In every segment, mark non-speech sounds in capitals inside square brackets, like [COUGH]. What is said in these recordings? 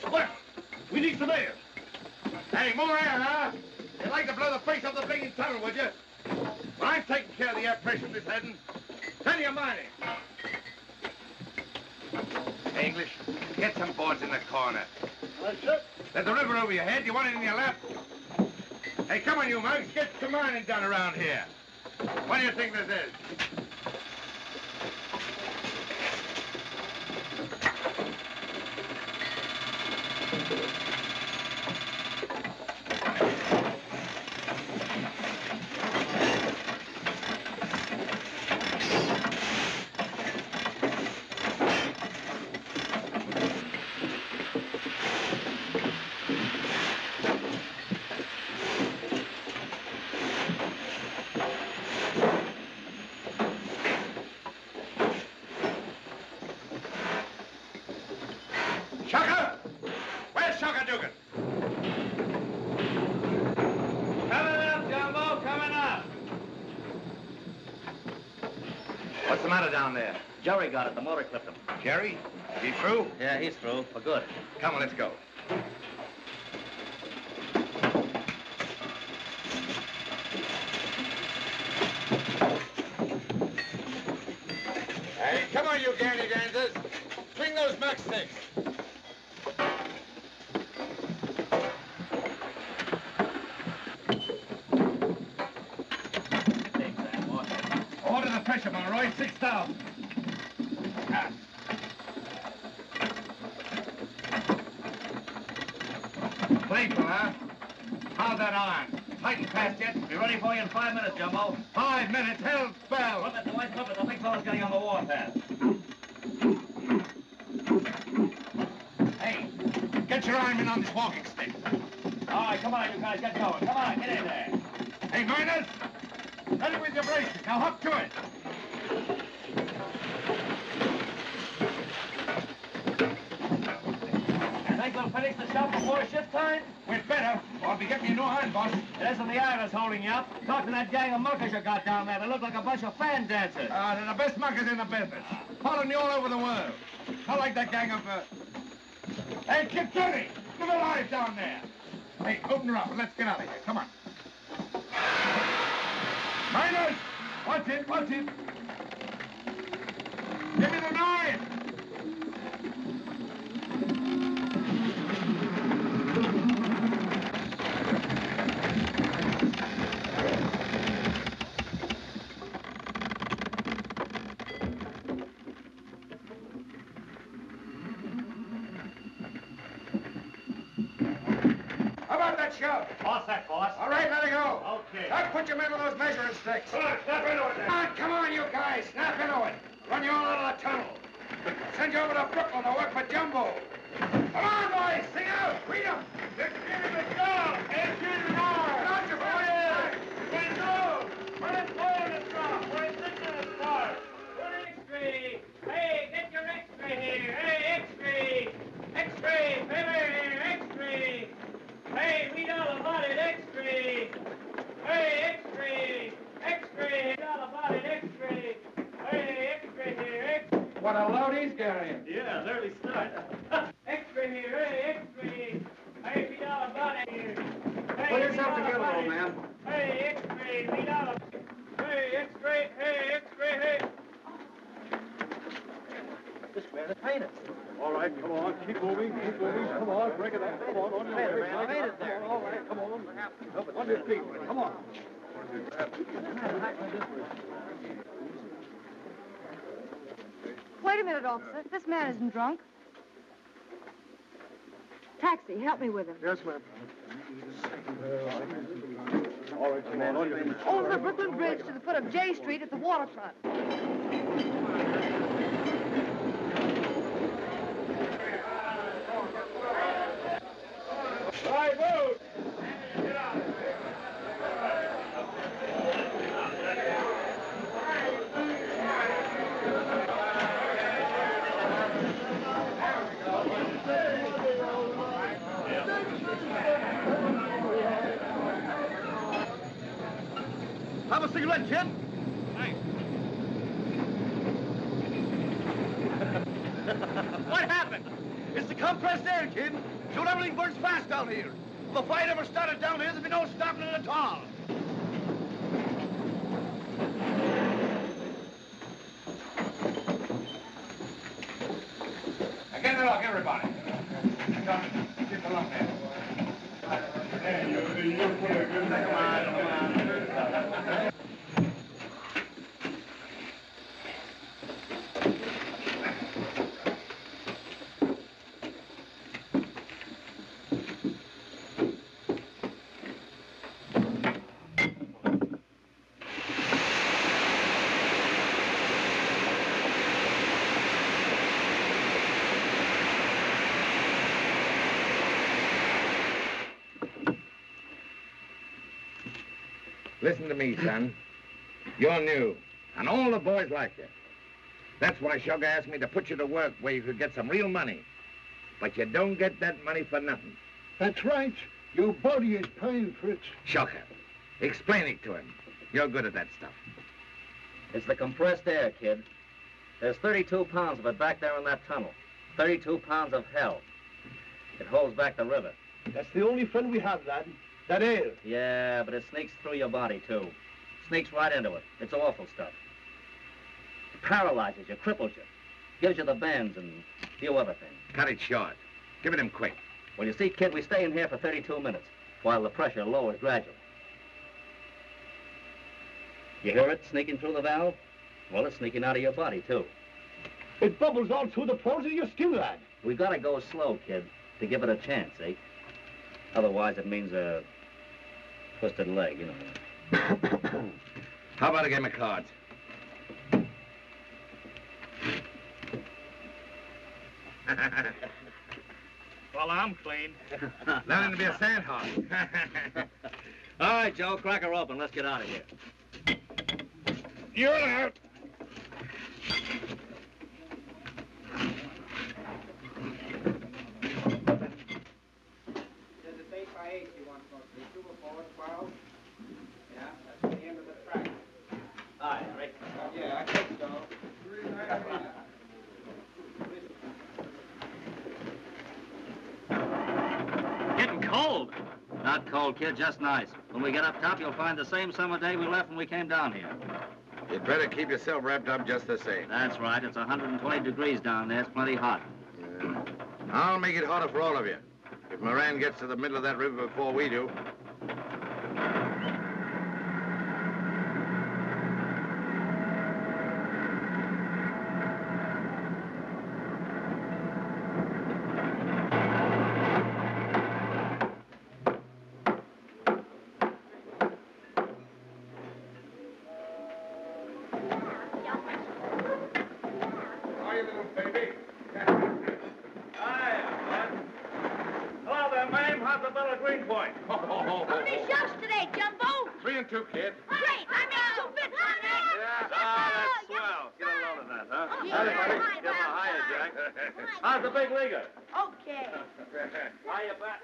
civilians. Hey, more air, huh? You'd like to blow the face off the blinking tunnel, would you? Well, I'm taking care of the air pressure Miss heading. Tell you mining. English, get some boards in the corner. There's a river over your head. You want it in your lap? Hey, come on, you mugs. Get some mining done around here. What do you think this is? Shocker! Where's Shocker Dugan? Coming up, Jumbo, coming up. What's the matter down there? Jerry got it. The motor clipped him. Jerry? Is he through? Yeah, he's through for good. Come on, let's go. Hey, come on, you gandy dancers. Swing those muck sticks. Order the pressure, Monroy. 6,000. Ah. Playful, huh? How's that iron? Tight and fast yet? Be ready for you in five minutes, Jumbo. Five minutes, hell spell. Look at the white clip. The big fella's getting on the warpath. Hey, get your arm in on this walking stick. All right, come on, you guys, get going. Come on, get in there. Hey, miners, ready with your braces. Now hop to it. You think we'll finish the shop before shift time? We'd better, or I'll be getting you no iron, boss. It isn't the iron that's holding you up. Talk to that gang of muckers you got down there. They look like a dancers. Uh, they're the best muckers in the business. Following you all over the world. I like that gang of, uh... Hey, Kid Kenny, live alive down there. Hey, open her up and let's get out of here. Come on. Miners, watch it, watch it. Give me the knife. How about that shove? What's that, boss? All right, let it go. Okay. Now put your men on those measuring sticks. Come on, snap into it then. Come on, come on, you guys. Snap into it. Run you all out of the tunnel. Send you over to Brooklyn to work for Jumbo. Come on, boys. Sing out. Read 'em. Let's get him a job. Engine more. Roger, boys. Hey, no! Put it forward and drop. We're in the start. Put X-ray. Hey, get your X-ray here. Hey, X-ray. X-ray. Baby, X-ray. Hey, read all about it. X-ray. Hey, X-ray. X-ray. Read all about it. X-ray. Hey, X-ray here. X-ray. What a load he's carrying. Yeah, an early start. X-ray here. Hey, X-ray. Hey, read all about it here. Hey, Pull read yourself all together, about old it. man. Hey, X-ray, read out. Hey, X-ray, hey, X-ray, hey. This man is painted. All right, come on, keep moving, keep moving. Come on, break it up. Come on, on your Wait a way. minute, I made it there. All right, come on. On your feet, come on. Wait a minute, officer. This man isn't drunk. Taxi, help me with him. Yes, ma'am. All right, come on, on your feet. Over the Brooklyn Bridge to the foot of J Street at the waterfront. Right, move. Have a cigarette, kid. What happened? It's the compressed air, kid. Shoot, everything burns fast down here. If a fight ever started down here, there'd be no stopping it at all. Listen to me, son. You're new, and all the boys like you. That's why Sugar asked me to put you to work where you could get some real money. But you don't get that money for nothing. That's right. Your body is paying for it. Sugar, explain it to him. You're good at that stuff. It's the compressed air, kid. There's 32 pounds of it back there in that tunnel. 32 pounds of hell. It holds back the river. That's the only friend we have, lad. That air. Yeah, but it sneaks through your body, too. Sneaks right into it. It's awful stuff. It paralyzes you, cripples you, gives you the bends and a few other things. Cut it short. Give it him quick. Well, you see, kid, we stay in here for 32 minutes while the pressure lowers gradually. You hear it sneaking through the valve? Well, it's sneaking out of your body, too. It bubbles all through the pores of your skin, lad. We gotta go slow, kid, to give it a chance, eh? Otherwise, it means a twisted leg, you know. [COUGHS] How about a game of cards? [LAUGHS] Well, I'm clean. [LAUGHS] Learning to be a sandhog. [LAUGHS] All right, Joe, crack her open. Let's get out of here. You're out. There's a base by eight you want to go to. Two or four, twelve? Yeah, that's the end of the track. All right, Rick. Yeah, I think so. Getting cold. Not cold, kid, just nice. When we get up top, you'll find the same summer day we left when we came down here. You'd better keep yourself wrapped up just the same. That's right. It's 120 degrees down there. It's plenty hot. Yeah. I'll make it hotter for all of you. If Moran gets to the middle of that river before we do. How you little baby? Hello there, ma'am. How's the Bella Greenpoint? How many shots today, Jumbo? Three and two, kid. Great. I mean, two bits, honey. Ah, that's swell. Get a load of that, huh? Oh, Howdy, yeah. buddy. Hi, Give him a Bob. hiya, Jack. Hi. How's the big leaguer? Okay. Hiya, back.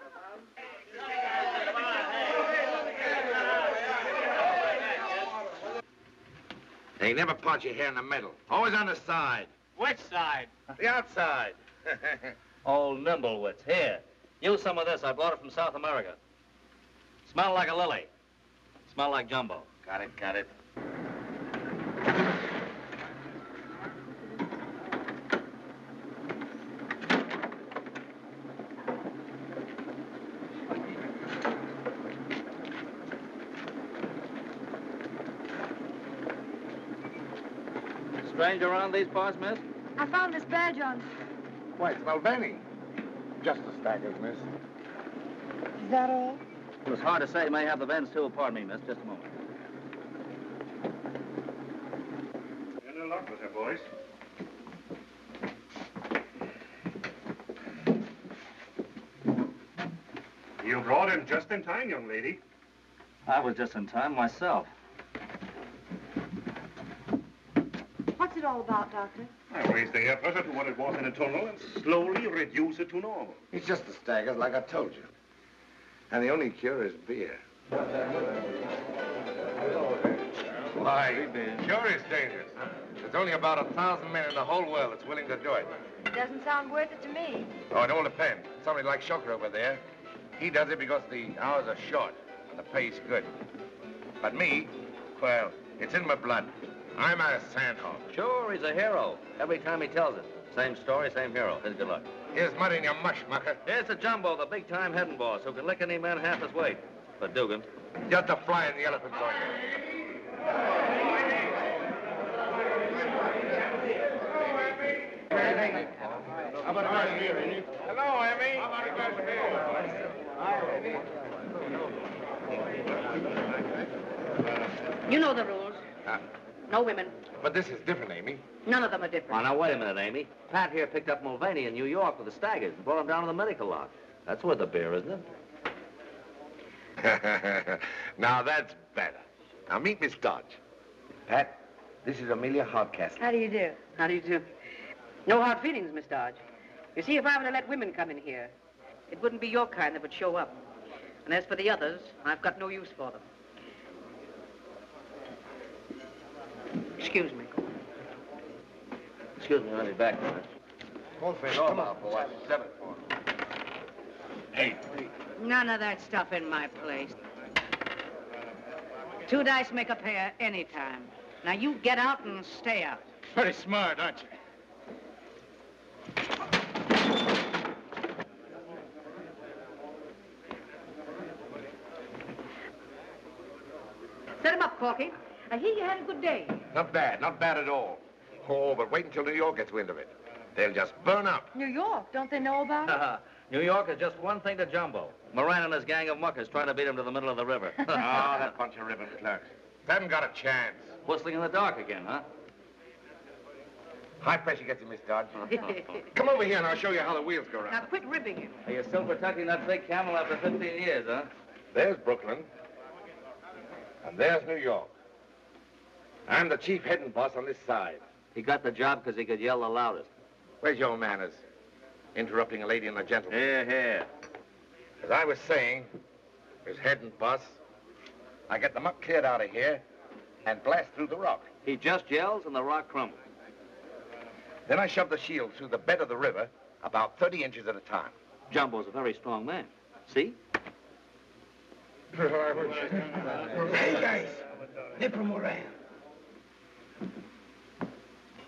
They never part your hair in the middle. Always on the side. Which side? The outside. [LAUGHS] Old Nimblewitz. Here. Use some of this. I brought it from South America. Smell like a lily. Smell like jumbo. got it, got it. Strange around these parts, miss? I found this badge on. Why, it's Mulvaney. Just the staggers, miss. Is that all? It was hard to say. May have the bends, too. Pardon me, miss. Just a moment. You're in luck with her, boys. You brought him just in time, young lady. I was just in time myself. What's it all about, Doctor? I raise the air pressure to what it was in a tunnel and slowly reduce it to normal. It's just the staggers, like I told you. And the only cure is beer. Why, sure is dangerous. There's only about a thousand men in the whole world that's willing to do it. It doesn't sound worth it to me. Oh, it all depends. Somebody like Shocker over there, he does it because the hours are short and the pay's good. But me, well, it's in my blood. I'm a sandhog. Sure, he's a hero. Every time he tells it. Same story, same hero. Here's good luck. Here's mud in your mush, mucker. Here's the Jumbo, the big-time heading boss, who can lick any man half his weight. But Dugan, Just a fly in the elephant's ointment. Hello, Emmy. How about a glass of You know the rules. Uh, No women. but this is different, Amy. None of them are different. Well, now, wait a minute, Amy. Pat here picked up Mulvaney in New York with the Staggers and brought him down to the medical lot. That's worth a beer, isn't it? [LAUGHS] now that's better. Now meet Miss Dodge. Pat, this is Amelia Hardcastle. How do you do? How do you do? No hard feelings, Miss Dodge. You see, if I were to let women come in here, it wouldn't be your kind that would show up. And as for the others, I've got no use for them. Excuse me. Excuse me, I'll be back. Huh? Goldfish, come on, boy. Seven four. Eight. None of that stuff in my place. Two dice make a pair any time. Now you get out and stay out. Pretty smart, aren't you? Set him up, Corky. I hear you had a good day. Not bad, not bad at all. Oh, but wait until New York gets wind of it. They'll just burn up. New York. Don't they know about it? [LAUGHS] New York is just one thing to Jumbo. Moran and his gang of muckers trying to beat him to the middle of the river. oh, [LAUGHS] that bunch of ribbon clerks. They haven't got a chance. Whistling in the dark again, huh? High pressure gets you, Miss Dodge. [LAUGHS] Come over here and I'll show you how the wheels go around. now quit ribbing him. Are you still protecting that big camel after 15 years, huh? There's Brooklyn. And there's New York. I'm the chief heading boss on this side. He got the job because he could yell the loudest. Where's your manners? Interrupting a lady and a gentleman. Here, here. As I was saying, as head and boss, I get the muck cleared out of here and blast through the rock. He just yells and the rock crumbles. Then I shove the shield through the bed of the river about 30 inches at a time. Jumbo's a very strong man. See? Hey, guys. Nipper Moran.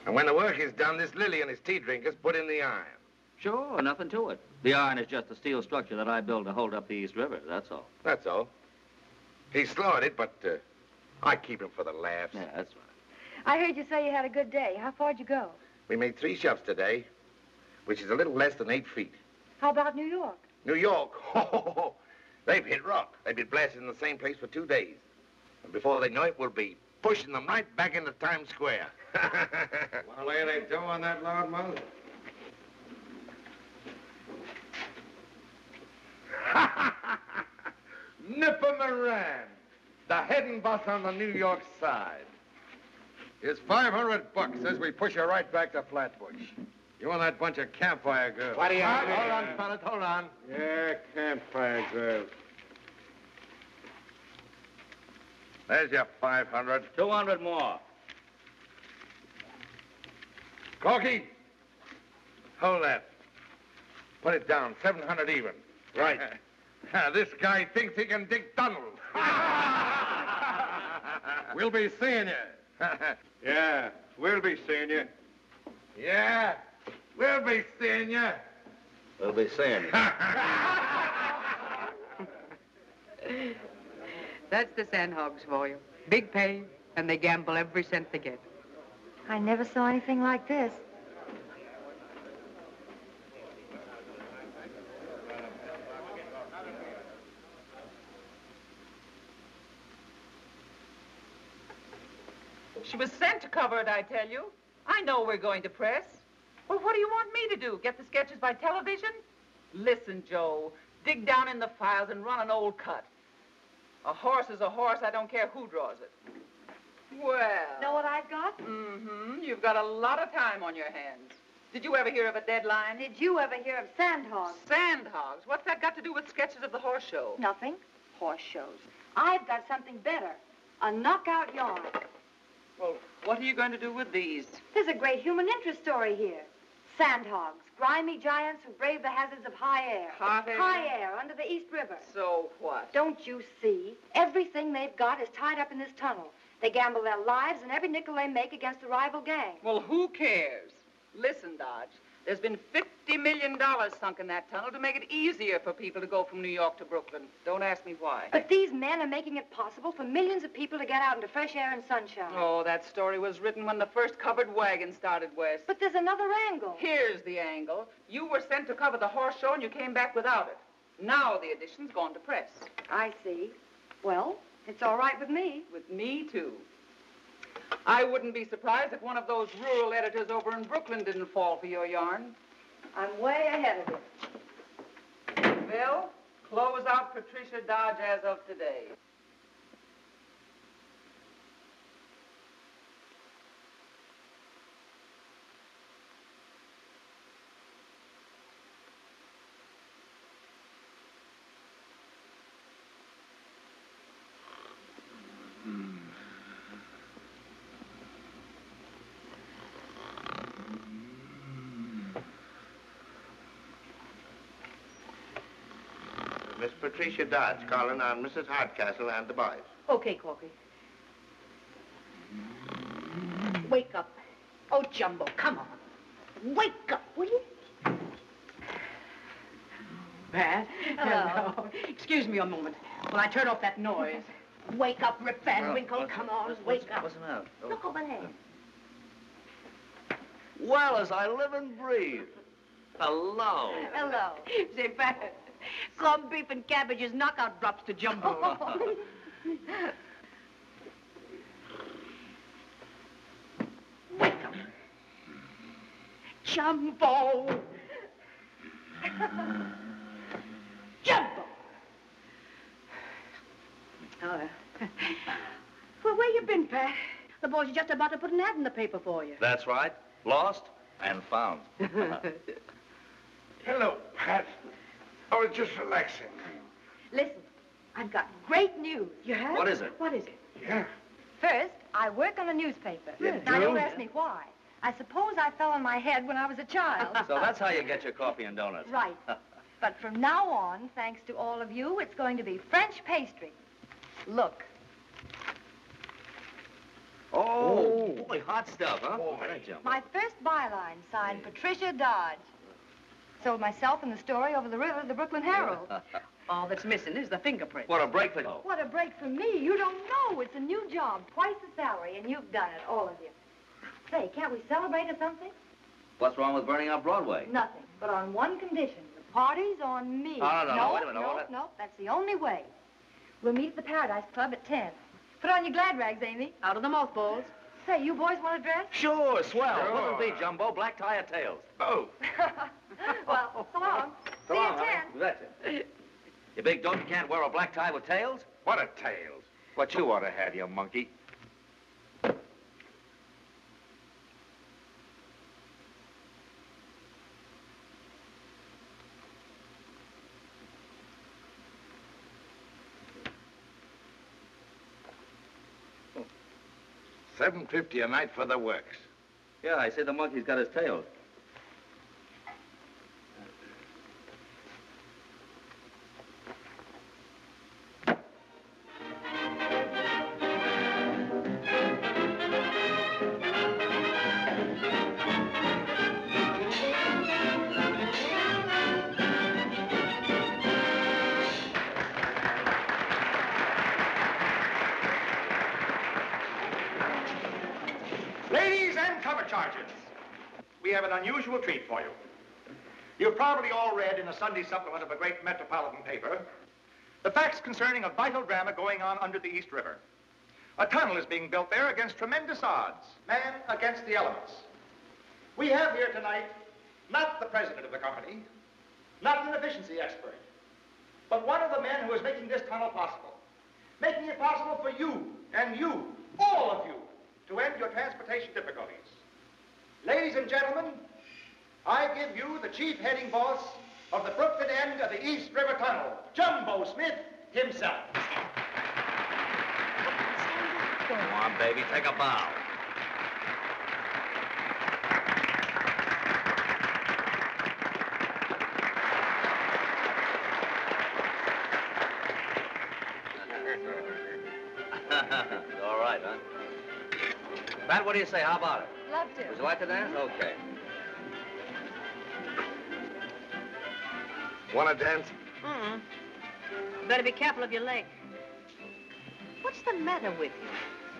And when the work is done, this Lily and his tea drinkers put in the iron. Sure, nothing to it. The iron is just a steel structure that I built to hold up the East River, that's all. That's all. He's slow at it, but uh, I keep him for the laughs. Yeah, that's right. I heard you say you had a good day. How far'd you go? We made three shoves today, which is a little less than eight feet. How about New York? New York, [LAUGHS] they've hit rock. They've been blasted in the same place for two days. And before they know it, we'll be pushing them right back into Times Square. [LAUGHS] Want to lay any dough on that loudmouth? [LAUGHS] Nipper Moran, the heading boss on the New York side. Here's 500 bucks as we push you right back to Flatbush. You and that bunch of campfire girls. What do you Hold on, fellas, hold on. Yeah, campfire girls. There's your 500. 200 more. Corky, hold that. Put it down, 700 even. Right. [LAUGHS] this guy thinks he can dig tunnels. [LAUGHS] We'll be seeing you. [LAUGHS] Yeah, we'll be seeing you. yeah, we'll be seeing you. We'll be seeing you. That's the sandhogs for you. Big pay, and they gamble every cent they get. I never saw anything like this. She was sent to cover it, I tell you. I know we're going to press. Well, what do you want me to do? Get the sketches by television? Listen, Joe. Dig down in the files and run an old cut. A horse is a horse. I don't care who draws it. Well. Know what I've got? Mm-hmm. You've got a lot of time on your hands. Did you ever hear of a deadline? Did you ever hear of sandhogs? Sandhogs. What's that got to do with sketches of the horse show? Nothing. Horse shows. I've got something better. A knockout yarn. Well, what are you going to do with these? There's a great human interest story here. Sandhogs, grimy giants who brave the hazards of high air. Hot air? High air under the East River. So what? Don't you see? Everything they've got is tied up in this tunnel. They gamble their lives and every nickel they make against the rival gang. Well, who cares? Listen, Dodge. There's been $50 million sunk in that tunnel to make it easier for people to go from New York to Brooklyn. Don't ask me why. But these men are making it possible for millions of people to get out into fresh air and sunshine. Oh, that story was written when the first covered wagon started west. But there's another angle. Here's the angle. You were sent to cover the horse show and you came back without it. Now the edition's gone to press. I see. Well, it's all right with me. With me, too. I wouldn't be surprised if one of those rural editors over in Brooklyn didn't fall for your yarn. I'm way ahead of you. Bill, close out Patricia Dodge as of today. Miss Patricia Dodge calling on Mrs. Hardcastle and the boys. Okay, Corky. Wake up. Oh, Jumbo, come on. Wake up, will you? Pat? Hello. [LAUGHS] Excuse me a moment while I turn off that noise. Wake up, Rip Van Well, Winkle. what's- Come on, what's- wake what's- up. What's the matter? Oh. Look over there. Well, as I live and breathe. Hello. Hello. Say, Pat, corned beef and cabbages knockout drops to Jumbo. Wake up. Jumbo. Jumbo. Oh, well, where you been, Pat? The boys are just about to put an ad in the paper for you. That's right. Lost and found. [LAUGHS] Hello, Pat. I was just relaxing. Listen, I've got great news. You have? What is it? What is it? Yeah. First, I work on a newspaper. You now, do? don't ask me why. I suppose I fell on my head when I was a child. [LAUGHS] so that's how you get your coffee and donuts. Right. [LAUGHS] But from now on, thanks to all of you, it's going to be French pastry. Look. Oh, oh. boy, hot stuff, huh? All right, Jumbo. My first byline, signed Patricia Dodge. Sold myself and the story over the river to the Brooklyn Herald. [LAUGHS] All that's missing is the fingerprint. What a break for you. Oh. What a break for me. You don't know. It's a new job, twice the salary, and you've done it, all of you. Say, can't we celebrate or something? What's wrong with burning up Broadway? Nothing, but on one condition. The party's on me. Oh, no, no, no, no, wait a minute, No, wait a- no, that's the only way. We'll meet at the Paradise Club at 10. Put on your glad rags, Amy. Out of the mothballs. Say, you boys want a dress? Sure, swell. Sure. What'll it be, Jumbo? Black tie or tails? Oh. [LAUGHS] well, so long. So See long, you at 10. honey. Betcha. You big dope you can't wear a black tie with tails? What a tails. What you ought to have, you monkey. Seven fifty a night for the works. Yeah, I say the monkey's got his tails. Sunday supplement of a great metropolitan paper the facts concerning a vital drama going on under the East River. A tunnel is being built there against tremendous odds, man against the elements. We have here tonight not the president of the company, not an efficiency expert, but one of the men who is making this tunnel possible. Making it possible for you and you, all of you, to end your transportation difficulties. Ladies and gentlemen, I give you the chief heading boss of the Brookford end of the East River Tunnel, Jumbo Smith himself. Come on, baby, take a bow. [LAUGHS] All right, huh? Pat, what do you say? How about it? Love to. Would you like to dance? Okay. Want to dance? Mm-mm. Better be careful of your leg. What's the matter with you?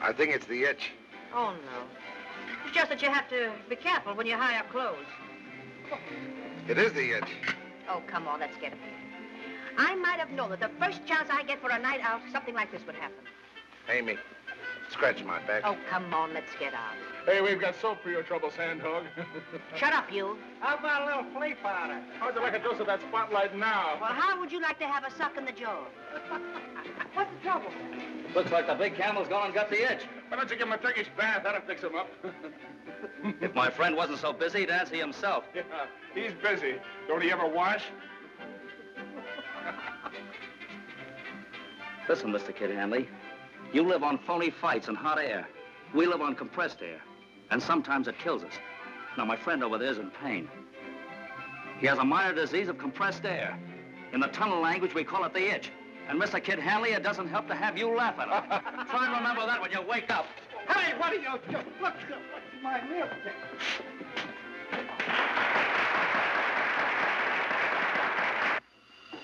I think it's the itch. Oh, no. It's just that you have to be careful when you high up clothes. It is the itch. Oh, come on, let's get it. I might have known that the first chance I get for a night out, something like this would happen. Amy, scratch my back. Oh, come on, let's get out. Hey, we've got soap for your trouble, Sandhog. [LAUGHS] Shut up, you. How about a little flea powder? How'd you like a dose of that spotlight now? Well, how would you like to have a suck in the jaw? [LAUGHS] What's the trouble? Looks like the big camel's gone and got the itch. Why don't you give him a Turkish bath? That'll fix him up. [LAUGHS] If my friend wasn't so busy, he'd answer himself. yeah, he's busy. Don't he ever wash? Listen, Mr. Kid Hanley, you live on phony fights and hot air. We live on compressed air, and sometimes it kills us. Now, my friend over there's in pain. He has a minor disease of compressed air. In the tunnel language, we call it the itch. And Mr. Kid Hanley, it doesn't help to have you laugh at [LAUGHS] him. Try and remember that when you wake up. Hey, what are you doing? Look, my milk.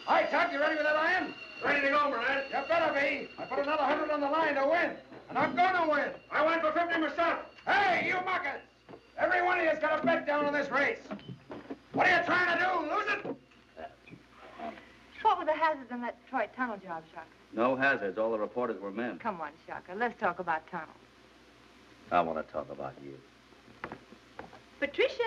Hi, Tuck, you ready with that iron? Ready to go, Moran. You better be. I put another hundred on the line to win. And I'm gonna win. I went for 50 myself. Hey, you muckers! Every one of you's got a bet down on this race. What are you trying to do? Lose it? What were the hazards in that Detroit tunnel job, Shocker? No hazards. All the reporters were men. Come on, Shocker. Let's talk about tunnels. I want to talk about you. Patricia!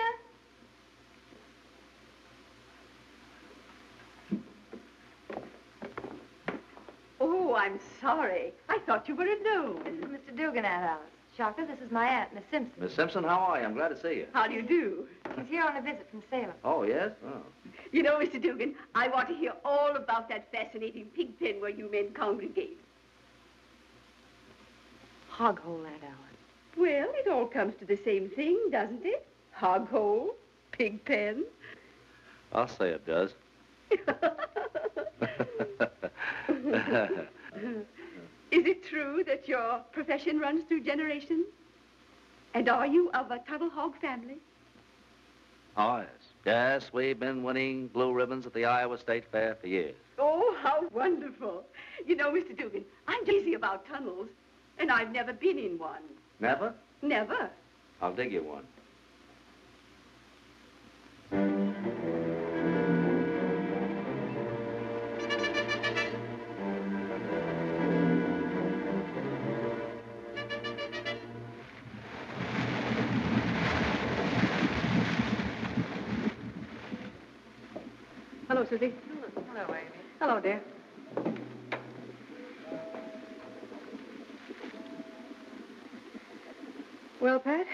Oh, I'm sorry. I thought you were alone. This is Mr. Dugan, Aunt Alice. Shocker, this is my aunt, Miss Simpson. Miss Simpson, how are you? I'm glad to see you. How do you do? She's here on a visit from Salem. Oh, yes? Oh. You know, Mr. Dugan, I want to hear all about that fascinating pig pen where you men congregate. Hog hole, Aunt Alice. Well, it all comes to the same thing, doesn't it? Hog hole, pig pen. I'll say it does. [LAUGHS] [LAUGHS] [LAUGHS] Is it true that your profession runs through generations? And are you of a Tuttle Hog family? oh, yes. Yes, we've been winning blue ribbons at the Iowa State Fair for years. Oh, how wonderful. You know, Mr. Dugan, I'm crazy about tunnels, and I've never been in one. Never? Never. I'll dig you one. Hello, dear. Eh? Well, Pat,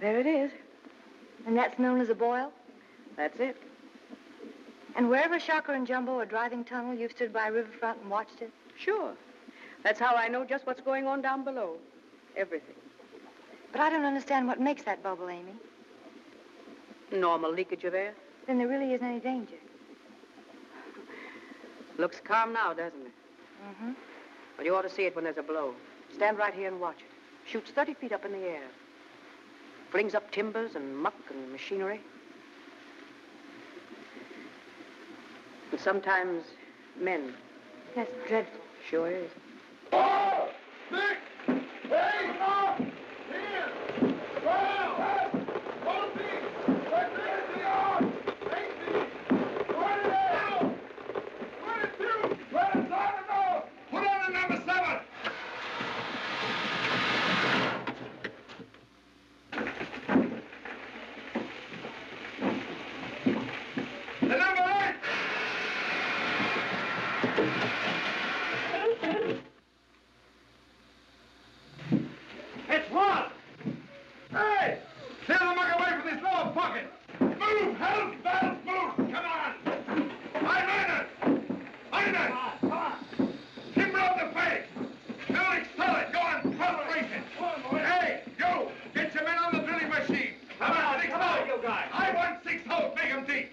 there it is. And that's known as a boil? That's it. And wherever Shocker and Jumbo are driving tunnel, you've stood by riverfront and watched it? Sure. That's how I know just what's going on down below. Everything. But I don't understand what makes that bubble, Amy. Normal leakage of air. Then there really isn't any danger. Looks calm now, doesn't it? Mm-hmm. Well, you ought to see it when there's a blow. Stand right here and watch it. Shoots 30 feet up in the air. Flings up timbers and muck and machinery. And sometimes men. That's dreadful. Sure is. Oh! Nick! Hey, stop! Here! Well! Forty! Thirty yards! Eighty! Twenty! Twenty-two! Twenty-seven! No! Put on the number seven! The number eight! It's one! Hey! Clear the muck away from this lower pocket! Move! Help! Valve! Move! Come on! High miners! Miners! Come on! Timber out the face! Building solid! Go on! Preparation! Hey! You! Get your men on the drilling machine! Come on! Six holes! you guys! I want six holes! Make them deep!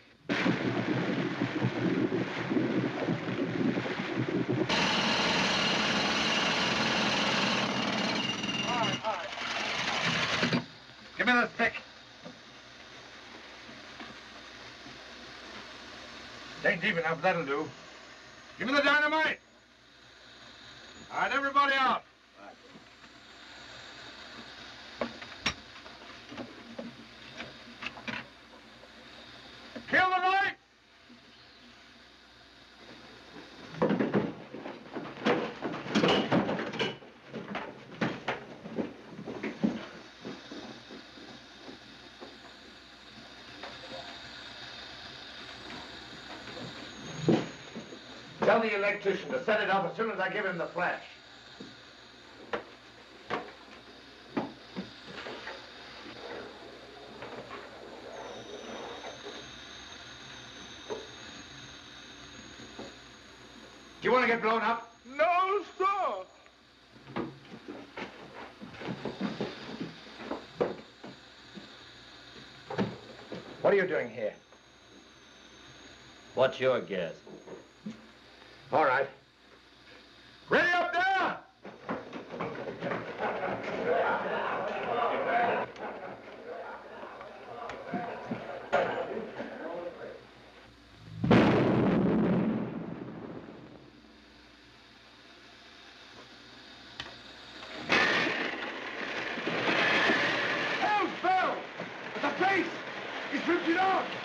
Ain't deep enough, that'll do. Give me the dynamite. All right, everybody out. Kill the light! Tell the electrician to set it off as soon as I give him the flash. Do you want to get blown up? No, sir. What are you doing here? What's your guess? All right. Ready up there! Hell's bell! The face! He's ripped it off!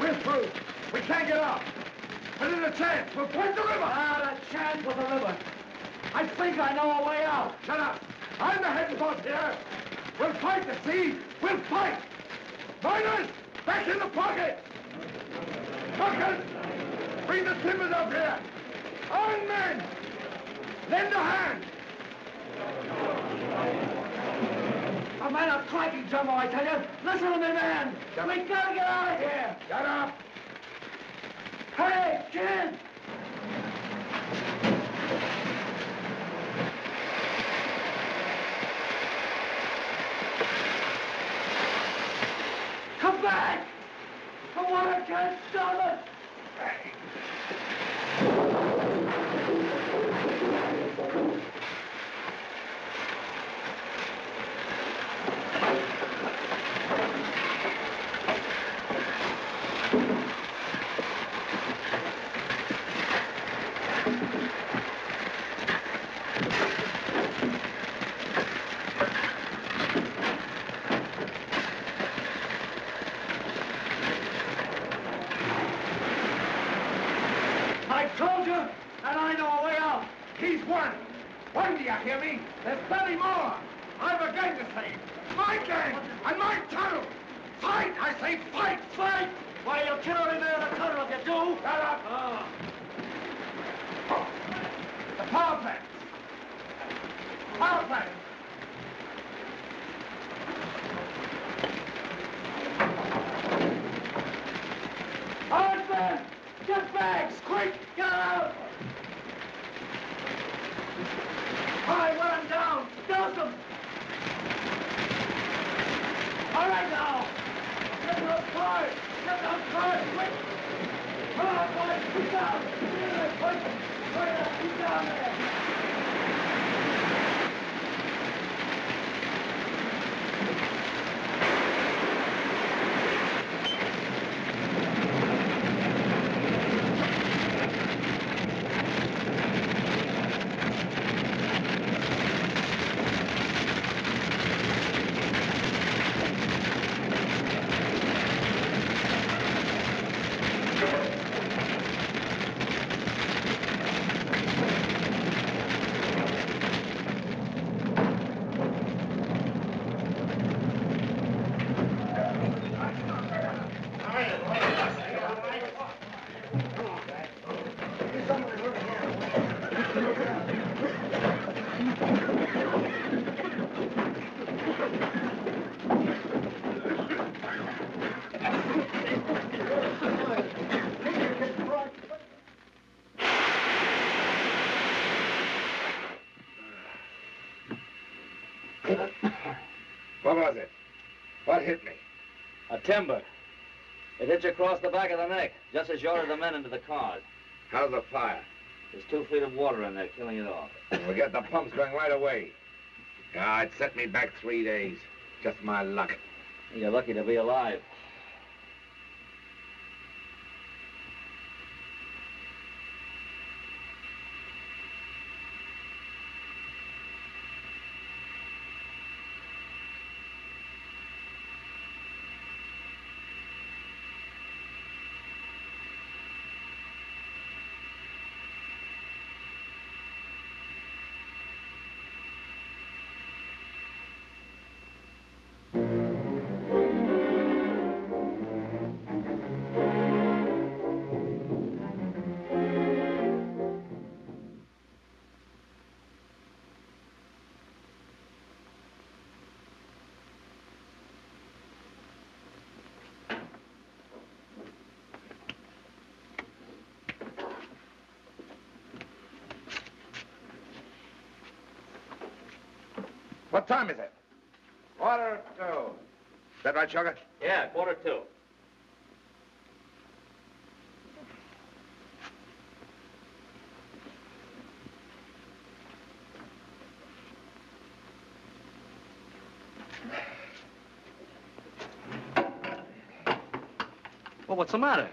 We're through. We can't get out. But in a chance, we'll point the river! Ah, Not a chance with the river. I think I know a way out. Shut up. I'm the head boss here. We'll fight the sea. We'll fight. Miners, back in the pocket. Hookers, bring the timbers up here. On men, lend a hand. A man of cracking, Jumbo, I tell you. Listen to me, man. We gotta get out of here. Shut up. Hey, kid! Come back! The water can't stop us! Timber. It hit you across the back of the neck, just as you ordered the men into the cars. How's the fire? There's two feet of water in there, killing it off. We get the pumps going right away. Yeah, it set me back three days. Just my luck. You're lucky to be alive. What time is it? Quarter two. Is that right, Sugar? Yeah, quarter two. Well, what's the matter?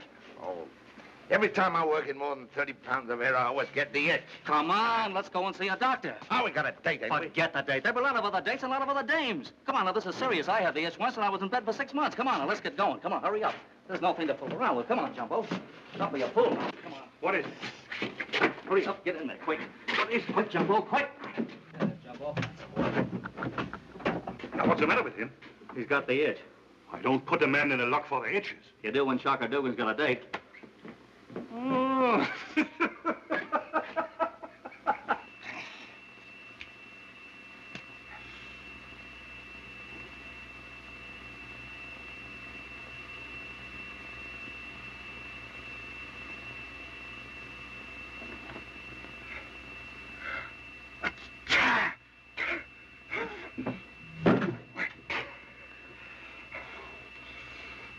Every time I work in more than 30 pounds of air, I always get the itch. Come on, let's go and see a doctor. Oh, we got a date, ain't we? Forget the date. There were a lot of other dates and a lot of other dames. Come on, now, this is serious. I had the itch once and I was in bed for six months. Come on, now, let's get going. Come on, hurry up. There's nothing to fool around with. Come on, Jumbo. Don't be a fool now. Come on. What is it? Hurry up, get in there, quick. What is quick, Jumbo, quick. Jumbo. Now, what's the matter with him? He's got the itch. I don't put a man in a lock for the itches. You do when Shocker Dugan's got a date.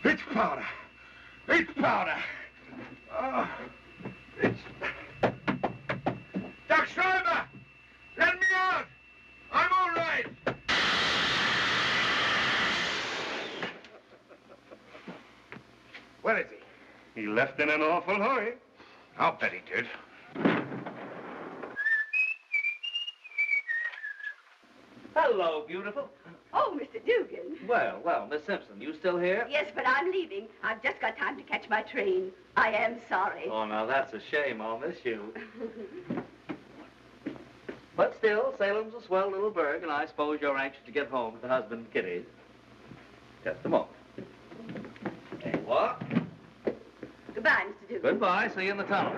It's powder. It's powder. Oh, it's... Doc Schreiber! Let me out! I'm all right! Where is he? He left in an awful hurry. I'll bet he did. Hello, beautiful. Oh, Mr. Dugan. Well, well, Miss Simpson, you still here? Yes, but I'm leaving. I've just got time to catch my train. I am sorry. Oh, now that's a shame. I'll miss you. [LAUGHS] But still, Salem's a swell little burg, and I suppose you're anxious to get home to the husband and kiddies. Just a moment. Hey, what? Goodbye, Goodbye. See you in the tunnel.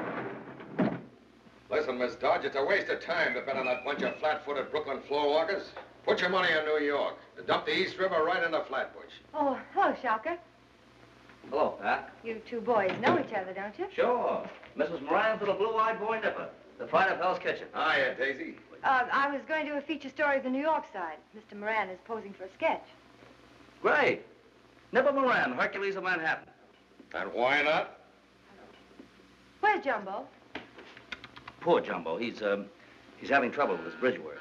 Listen, Miss Dodge, it's a waste of time to bet on that bunch of flat-footed Brooklyn floor walkers. Put your money on New York. To dump the East River right into Flatbush. Oh, hello, Shocker. Hello, Pat. You two boys know each other, don't you? Sure. Mrs. Moran's little blue-eyed boy nipper. The pride of Hell's Kitchen. Hiya, Daisy. Uh, I was going to do a feature story of the New York side. Mr. Moran is posing for a sketch. Great. Nipper Moran, Hercules of Manhattan. And why not? Where's Jumbo? Poor Jumbo. He's, um, he's having trouble with his bridge work.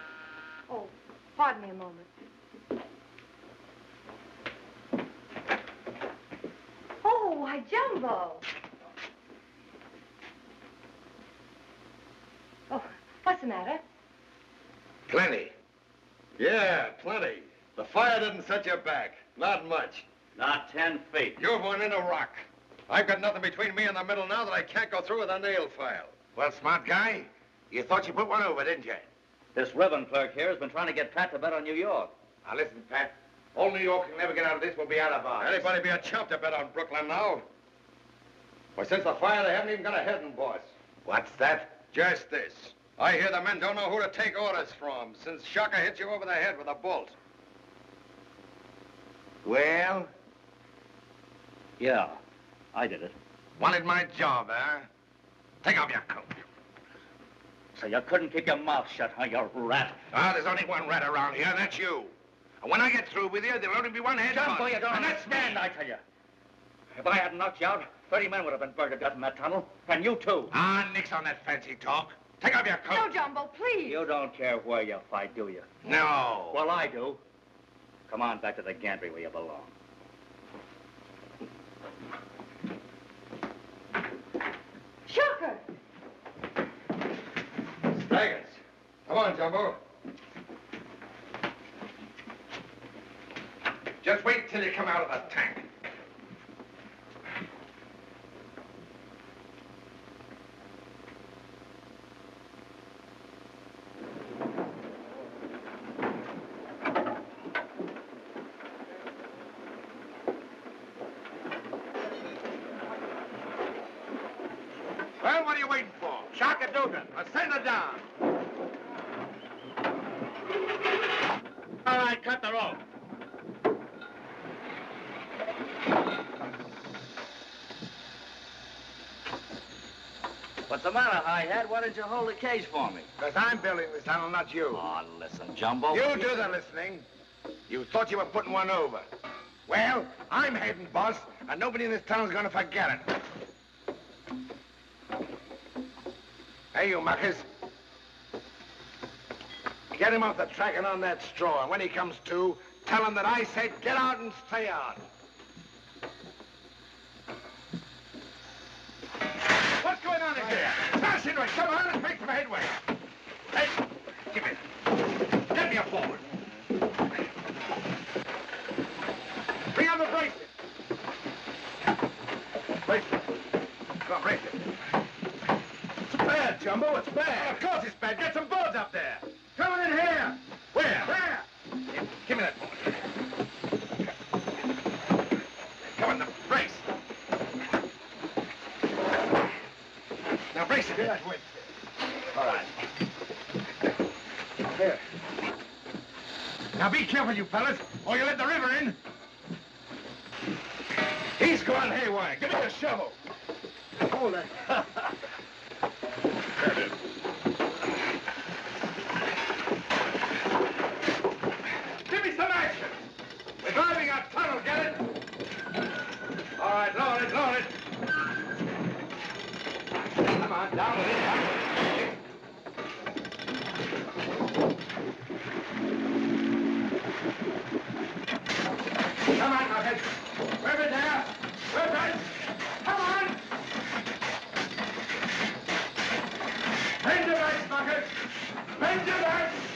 Oh, pardon me a moment. Oh, why, Jumbo. Oh, what's the matter? Plenty. Yeah, plenty. The fire didn't set you back. Not much. Not ten feet. You're one in a rock. I've got nothing between me and the middle now that I can't go through with a nail file. Well, smart guy, you thought you put one over, didn't you? This ribbon clerk here has been trying to get Pat to bet on New York. Now listen, Pat. All New York can never get out of this will be out of ours. Anybody be a chump to bet on Brooklyn now? Why, since the fire, they haven't even got a heading boss. What's that? Just this. I hear the men don't know who to take orders from, since Shocker hit you over the head with a bolt. Well? Yeah, I did it. Wanted my job, eh? Take off your coat. So you couldn't keep your mouth shut, huh, you rat? Ah, there's only one rat around here, and that's you. And when I get through with you, there'll only be one head Jumbo, boss, you don't and that's understand, me. I tell you. If I hadn't knocked you out, 30 men would have been burned to death in that tunnel. And you too. Ah, nix on that fancy talk. Take off your coat. No. Jumbo, please. You don't care where you fight, do you? No. Well, I do. Come on back to the gantry where you belong. Shocker! Dragons. Come on, Jumbo. Just wait till you come out of the tank. Well, what are you waiting for? Shocker Dugan. Send her down. All right, cut the rope. What's the matter, High Hat? Why didn't you hold the cage for me? Because I'm building this tunnel, not you. Oh, listen, Jumbo. You do the listening. You thought you were putting one over. Well, I'm heading, boss, and nobody in this town's gonna forget it. Hey, you muckers. Get him off the track and on that straw, and when he comes to, tell him that I said get out and stay out. What's going on in here? Smash into it! Come on, let's make some headway. Hey, give it. Get me a forward. Bring on the bracelet. Bracelet. Come on, bracelet. Bad, Jumbo. It's bad. of course it's bad. Get some boards up there. Coming in here. Where? Where? Give, give me that board. Come on, the brace. Now brace it. That way. All right. There. Now be careful, you fellas, or you let the river in. He's gone haywire. Give me the shovel. Hold it. [LAUGHS] there it is. Give me some action. We're driving a tunnel, get it? All right, lower it, lower it. Come on, down with it, down with it. Come on, Muppet. Move it there. Move it. Come on. Bend. Bend your legs.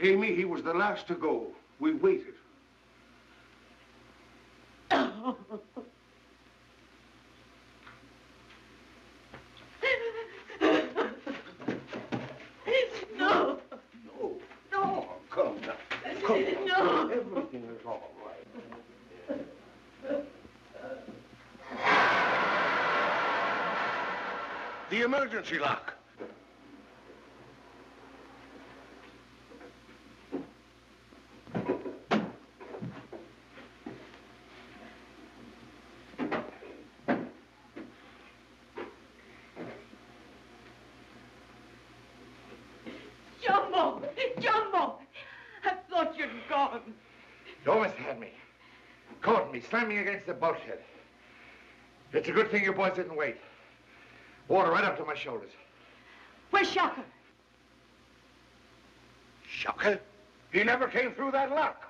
Amy, he was the last to go. We waited. [LAUGHS] No, No. no, Come now. Come. no. Everything is all right. The emergency lock. Jumbo, Jumbo. I thought you'd gone. You almost had me. Me slamming against the bulkhead. It's a good thing you boys didn't wait. Water right up to my shoulders. Where's Shocker? Shocker. He never came through that lock.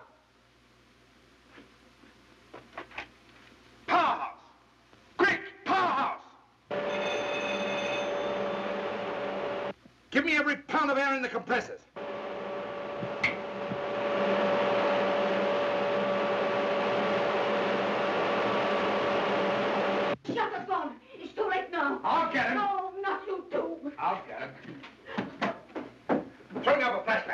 Powerhouse! Quick, powerhouse! Give me every pound of air in the compressors. It's too late now. I'll get him. No, not you two. I'll get him. Throw me up a flash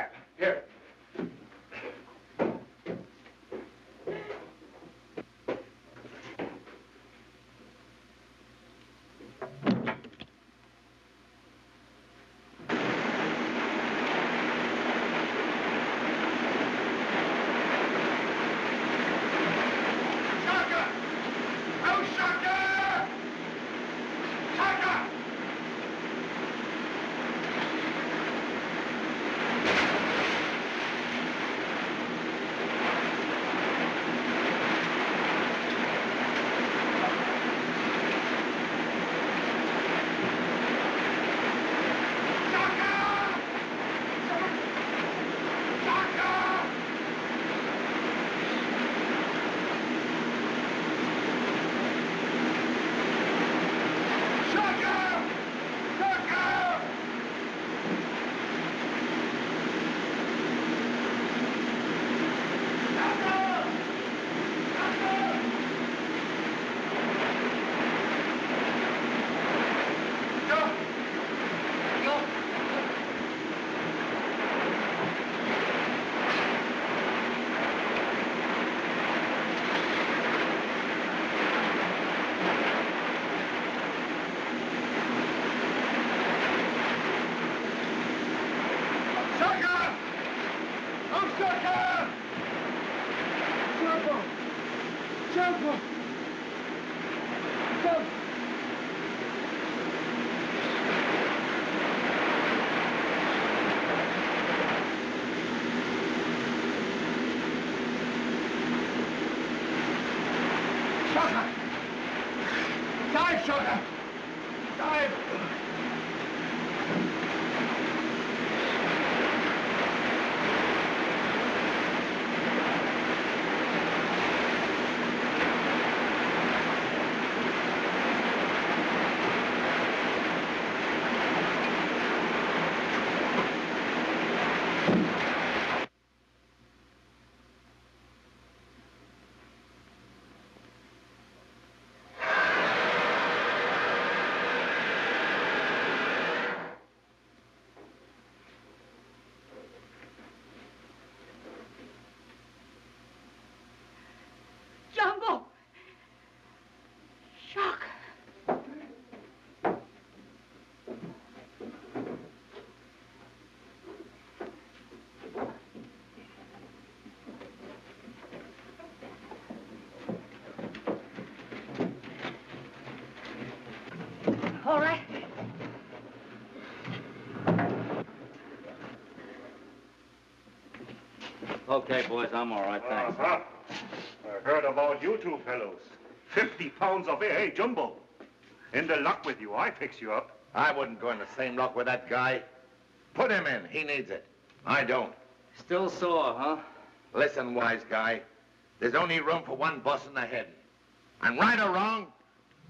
Dive, Shocker! Dive! All right. Okay, boys, I'm all right, thanks. Uh-huh. I heard about you two fellows. Fifty pounds of air. Hey, Jumbo. In the luck with you. I fix you up. I wouldn't go in the same luck with that guy. Put him in. He needs it. I don't. Still sore, huh? Listen, wise guy. There's only room for one boss in the head. And right or wrong,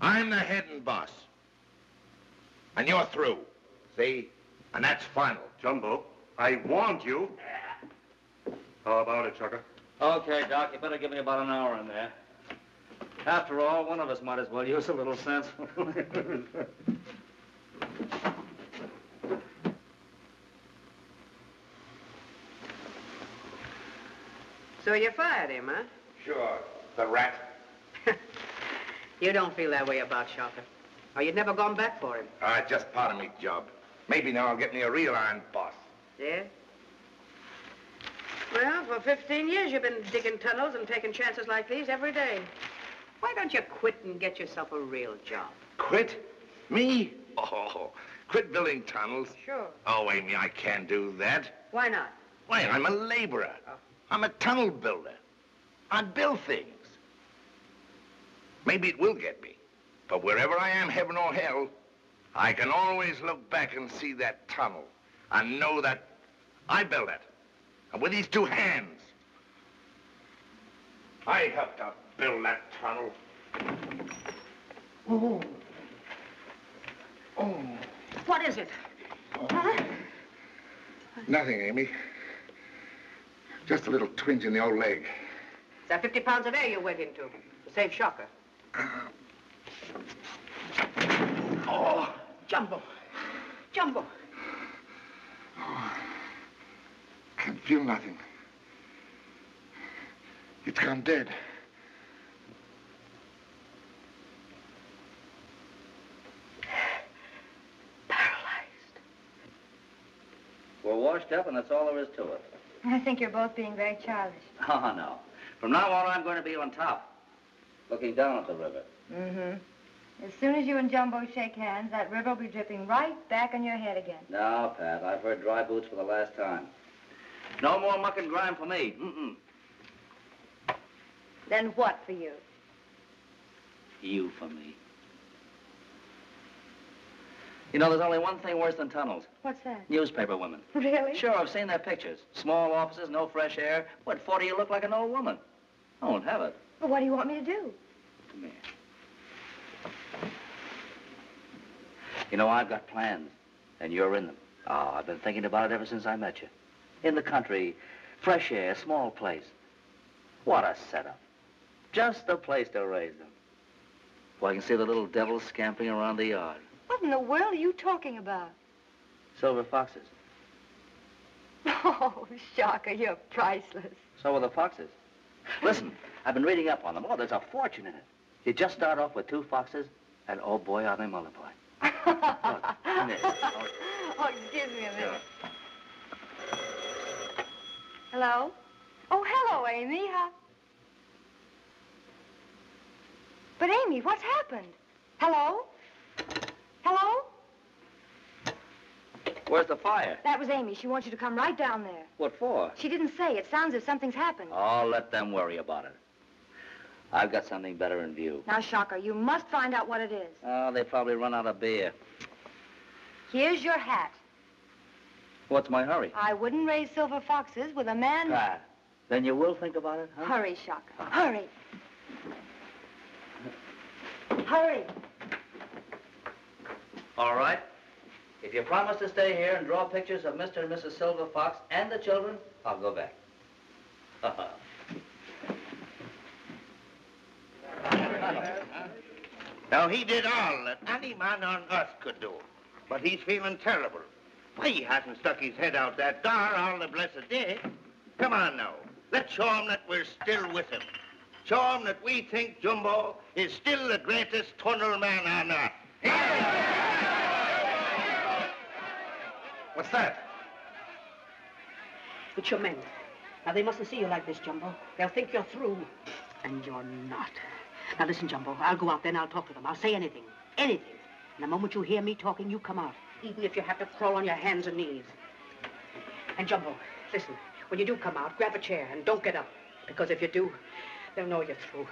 I'm the head and boss. And you're through. See? And that's final. Jumbo, I warned you. How about it, Shocker? Okay, Doc, you better give me about an hour in there. After all, one of us might as well use a little sense. [LAUGHS] So you fired him, huh? Sure. The rat. [LAUGHS] You don't feel that way about Shocker. Or you'd never gone back for him. Ah, just part of me job. Maybe now I'll get me a real iron boss. Yeah? Well, for 15 years you've been digging tunnels and taking chances like these every day. Why don't you quit and get yourself a real job? Quit? Me? Oh, quit building tunnels? Sure. Oh, Amy, I can't do that. Why not? Why, I'm a laborer. I'm a tunnel builder. I build things. Maybe it will get me. But wherever I am, heaven or hell, I can always look back and see that tunnel and know that I built it. And with these two hands, I helped to build that tunnel. Oh. Oh. What is it? Oh. Huh? Nothing, Amy. Just a little twinge in the old leg. Is that 50 pounds of air you went into to save Shocker? Uh, Oh. Jumbo. Jumbo. Can't feel nothing. It's gone dead. Paralyzed. We're washed up, and that's all there is to it. I think you're both being very childish. [LAUGHS] Oh, no. From now on, I'm going to be on top, looking down at the river. Mm-hmm. As soon as you and Jumbo shake hands, that river will be dripping right back on your head again. Now, Pat, I've heard dry boots for the last time. No more muck and grime for me. Mm-mm. Then what for you? You for me. You know, there's only one thing worse than tunnels. What's that? Newspaper women. Really? Sure, I've seen their pictures. Small offices, no fresh air. What for do you look like an old woman? I won't have it. Well, what do you want me to do? Come here. You know, I've got plans, and you're in them. Oh, I've been thinking about it ever since I met you. In the country, fresh air, small place. What a setup. Just the place to raise them. Well, I can see the little devils scampering around the yard. What in the world are you talking about? Silver foxes. [LAUGHS] Oh, Shocker, you're priceless. So are the foxes. Listen, I've been reading up on them. Oh, there's a fortune in it. You just start off with two foxes, and oh boy, are they multiply. [LAUGHS] Oh, Oh, give me a minute. Hello? Oh, hello, Amy. Huh? But, Amy, what's happened? Hello? Hello? Where's the fire? That was Amy. She wants you to come right down there. What for? She didn't say. It sounds as if something's happened. Oh, let them worry about it. I've got something better in view. Now, Shocker, you must find out what it is. Oh, they probably run out of beer. Here's your hat. What's my hurry? I wouldn't raise silver foxes with a man... Ah, then you will think about it, huh? Hurry, Shocker. Hurry. Hurry. All right. If you promise to stay here and draw pictures of Mr. and Mrs. Silver Fox and the children, I'll go back. [LAUGHS] Now, he did all that any man on earth could do. But he's feeling terrible. Why, he hasn't stuck his head out that door all the blessed day. Come on now. Let's show him that we're still with him. Show him that we think Jumbo is still the greatest tunnel man on earth. What's that? It's your men. Now, they mustn't see you like this, Jumbo. They'll think you're through. And you're not. Now, listen, Jumbo. I'll go out there and I'll talk to them. I'll say anything. Anything. And the moment you hear me talking, you come out. Even if you have to crawl on your hands and knees. And, Jumbo, listen. When you do come out, grab a chair and don't get up. Because if you do, they'll know you're through.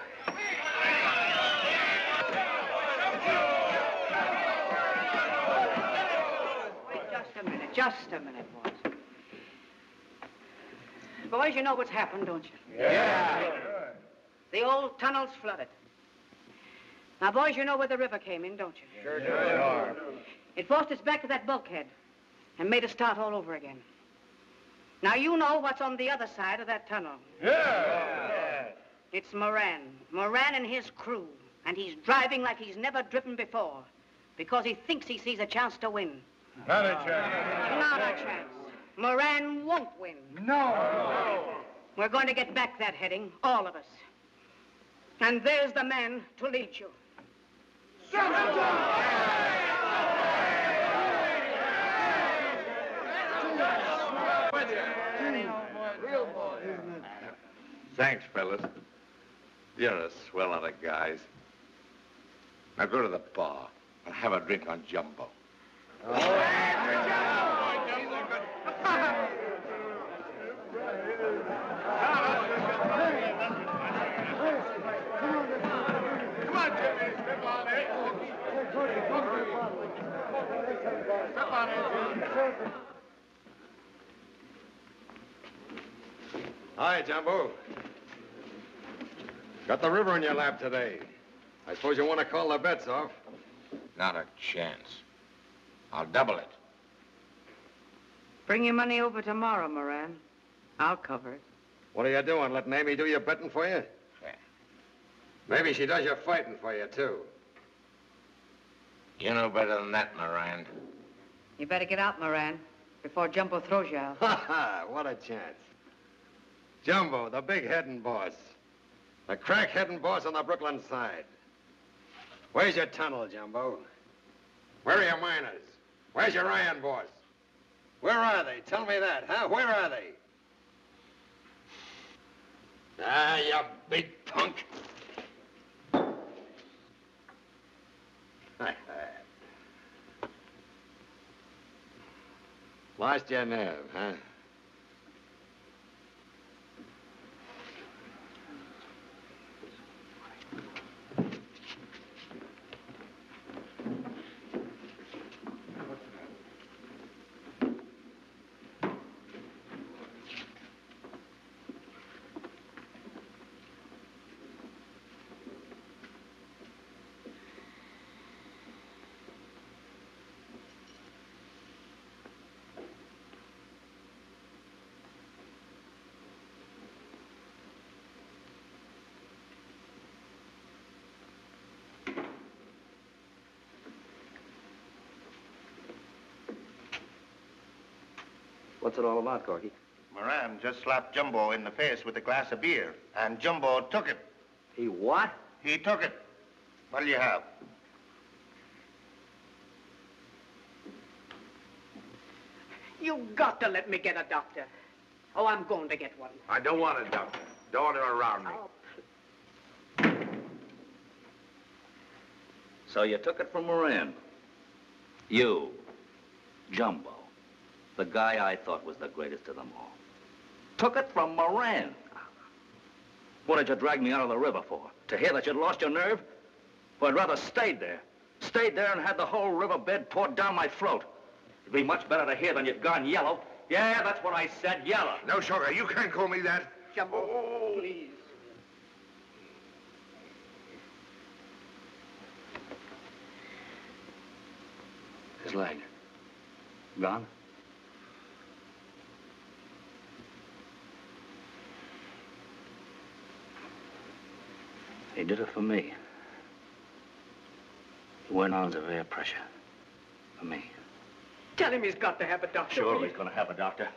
Wait just a minute. Just a minute, boys. Boys, you know what's happened, don't you? Yeah. The old tunnel's flooded. Now, boys, you know where the river came in, don't you? Sure do. It forced us back to that bulkhead and made us start all over again. Now, you know what's on the other side of that tunnel. Yeah. It's Moran. Moran and his crew. And he's driving like he's never driven before because he thinks he sees a chance to win. Not a chance. Not a chance. Moran won't win. No. We're going to get back that heading, all of us. And there's the man to lead you. Thanks, fellas. You're a swell lot of guys. Now go to the bar and have a drink on Jumbo. Come on, Jimmy. Step on it. Step on it. Hi, Jumbo. Got the river in your lap today. I suppose you want to call the bets off. Not a chance. I'll double it. Bring your money over tomorrow, Moran. I'll cover it. What are you doing? Letting Amy do your betting for you? Yeah. Maybe she does your fighting for you, too. You know better than that, Moran. You better get out, Moran, before Jumbo throws you out. Ha [LAUGHS] ha! What a chance. Jumbo, the big heading boss. The crack heading boss on the Brooklyn side. Where's your tunnel, Jumbo? Where are your miners? Where's your iron boss? Where are they? Tell me that, huh? Where are they? Ah, you big punk. Your nerve, huh? What's it all about, Corky? Moran just slapped Jumbo in the face with a glass of beer, and Jumbo took it. He what? He took it. What'll you have? You've got to let me get a doctor. Oh, I'm going to get one. I don't want a doctor. Don't want him around me. So you took it from Moran. You, Jumbo, the guy I thought was the greatest of them all. Took it from Moran. What did you drag me out of the river for? To hear that you'd lost your nerve? Well, I'd rather stayed there. Stayed there and had the whole riverbed poured down my throat. It'd be much better to hear than you'd gone yellow. Yeah, that's what I said, yellow. No, Sugar, you can't call me that. Jumbo, oh. please. His leg. Gone? He did it for me. He went on severe pressure. For me. Tell him he's got to have a doctor. Sure, please. he's gonna have a doctor.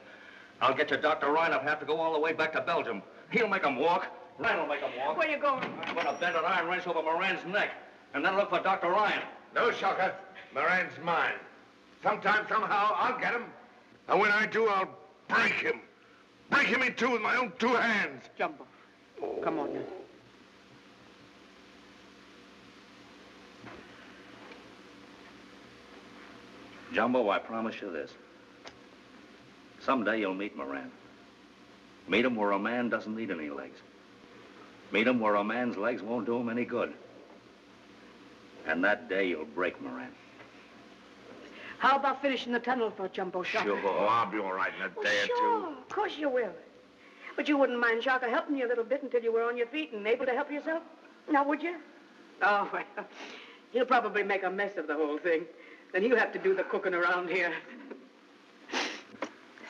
I'll get you Dr. Ryan. I'll have to go all the way back to Belgium. He'll make him walk. Ryan will make him walk. Where you going? I'm gonna bend an iron wrench over Moran's neck, and then look for Dr. Ryan. No, Shocker. Moran's mine. Sometime, somehow, I'll get him. And when I do, I'll break him. Break him in two with my own two hands. Jumbo. Come on now. Jumbo, I promise you this. Someday you'll meet Moran. Meet him where a man doesn't need any legs. Meet him where a man's legs won't do him any good. And that day you'll break Moran. How about finishing the tunnel for Jumbo Shocker? Sure. Oh, I'll be all right in a Well, day or sure, of course you will. But you wouldn't mind Shocker helping you a little bit until you were on your feet and able to help yourself? Now, would you? Oh, well, he'll probably make a mess of the whole thing. Then you'll have to do the cooking around here.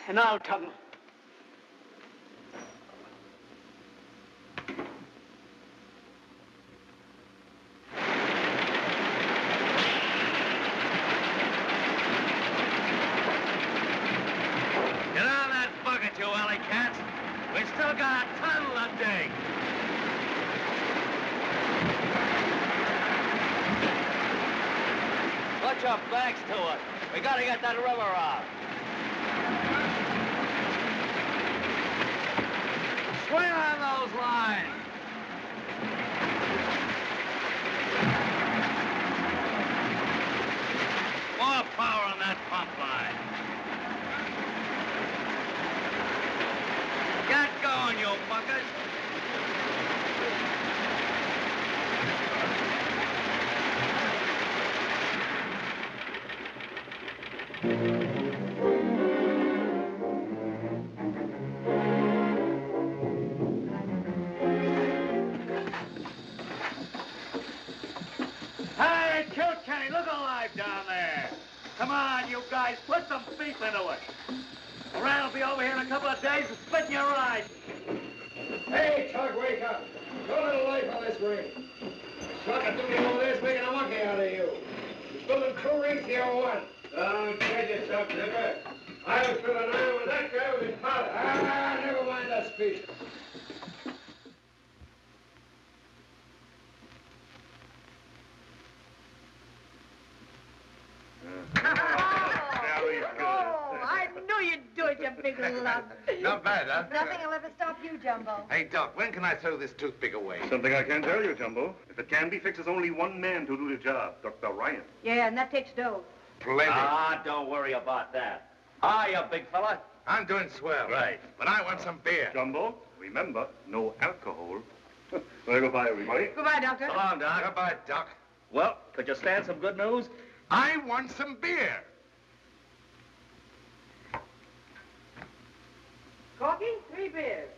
and I'll tunnel. You love. Not bad, huh? Nothing will ever stop you, Jumbo. Hey, Doc, when can I throw this toothpick away? Something I can't tell you, Jumbo. If it can be fixed, there's only one man to do the job, Dr. Ryan. Yeah, and that takes dough. Plenty. Ah, don't worry about that. Ah, you big fella. I'm doing swell. Right. But I want some beer. Jumbo, remember, no alcohol. [LAUGHS] well, goodbye, everybody. Goodbye, Doctor. So long, Doc. Goodbye, Doc. Well, could you stand some good news? I want some beer. Corky, three beers.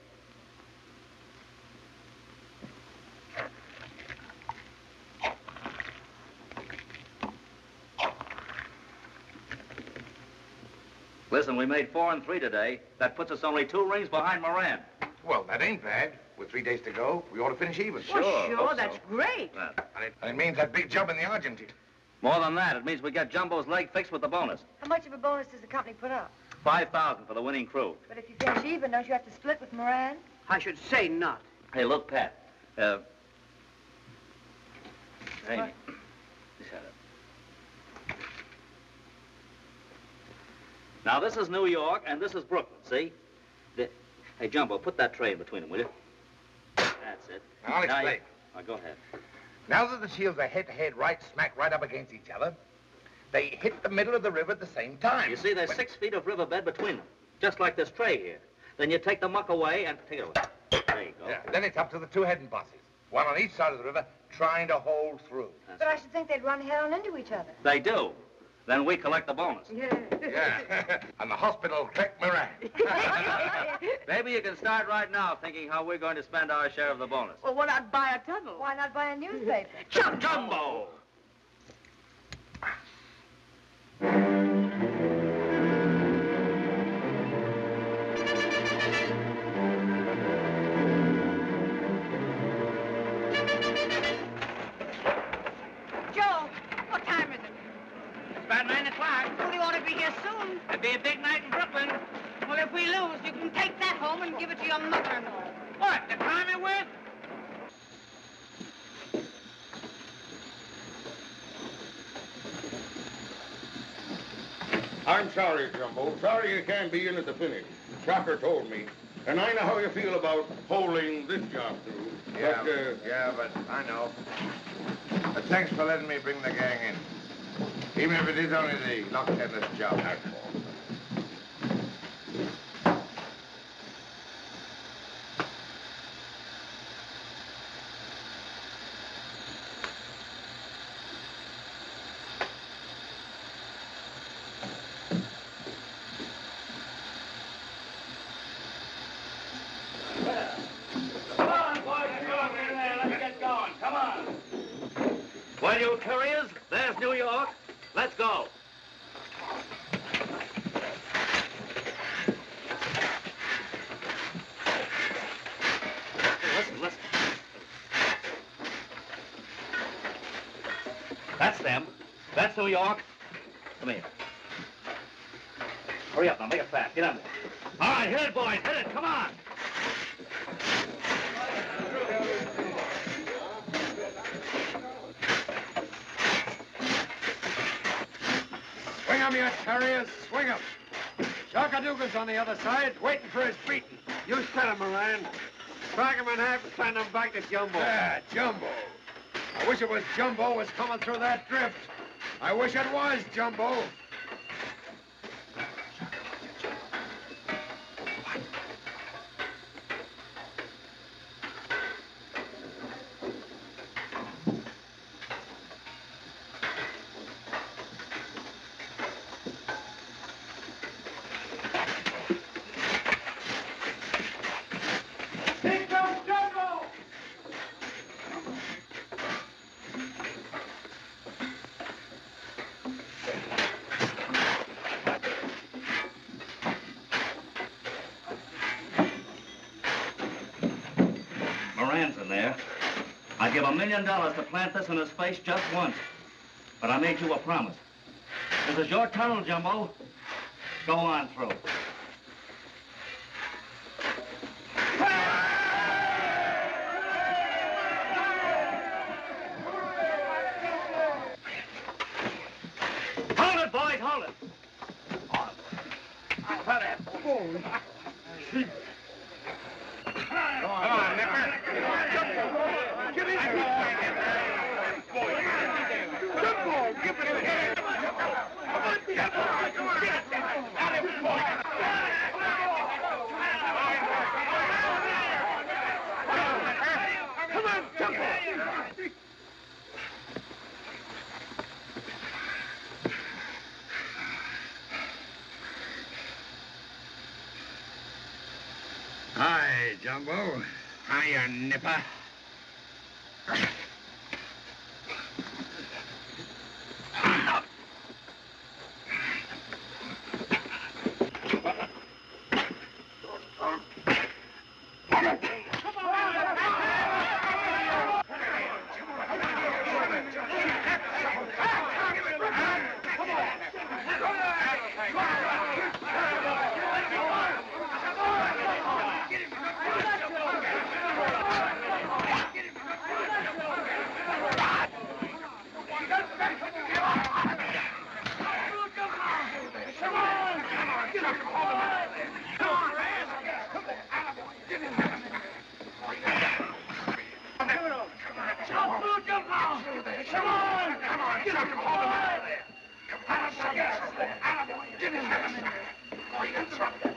Listen, we made four and three today. That puts us only two rings behind Moran. Well, that ain't bad. With three days to go, we ought to finish even. Sure, Well, hope sure, so. that's great. Uh, And it, and it means that big jump in the Argentine. more than that, it means we get Jumbo's leg fixed with the bonus. How much of a bonus does the company put up? Five thousand for the winning crew. But if you finish even, don't you have to split with Moran? I should say not. Hey, look, Pat. Uh, hey, What? shut up. Now, this is New York, and this is Brooklyn, see? The- hey, Jumbo, put that tray in between them, will you? That's it. Now, I'll Now you- explain. Now, go ahead. Now that the shields are head-to-head, right smack right up against each other, they hit the middle of the river at the same time. You see, there's When- six feet of riverbed between them, just like this tray here. Then you take the muck away and take it away. There you go. Yeah, then it's up to the two heading bosses. one on each side of the river, trying to hold through. But I should think they'd run head on into each other. They do. Then we collect the bonus. Yeah. Yeah. [LAUGHS] and the hospital will collect Moran. [LAUGHS] Maybe you can start right now thinking how we're going to spend our share of the bonus. Well, why not buy a tunnel? Why not buy a newspaper? Jumbo! Joe, what time is it? It's about nine o'clock. Well, you ought to be here soon. It'll be a big night in Brooklyn. Well, if we lose, you can take that home and give it to your mother-in-law. What, the time it worth? I'm sorry, Jumbo. Sorry you can't be in at the finish. Crocker told me. And I know how you feel about holding this job through. Yeah, But, uh, yeah, but I know. But thanks for letting me bring the gang in. Even if it is only the lock-headless job, that's all. Come on, boys, get over there. Let's get going. Come on. Well, you couriers, there's New York. Let's go. Listen, listen. That's them. That's New York. Come here. Hurry up now, make it fast. Get on there. All right, hit it, boys. Hit it. Come on. Swing Swing 'em, you terriers, swing 'em. Shocker Dugan's on the other side, waiting for his beating. You set him, Moran. Crack him in half and send him back to Jumbo. Yeah, Jumbo. I wish it was Jumbo was coming through that drift. I wish it was Jumbo. Here comes Jumbo. Moran's in there. I'd give a million dollars to plant this in his face just once. But I made you a promise. This is your tunnel, Jumbo. Go on through. Hold it, boys, hold it. Come on, Nipper. Get in Jumbo, give it a hand. Come on, Jumbo. Get it. At him, boy. Come on, Jumbo. Hi, Jumbo. Hiya, Nipper. Hello, New York!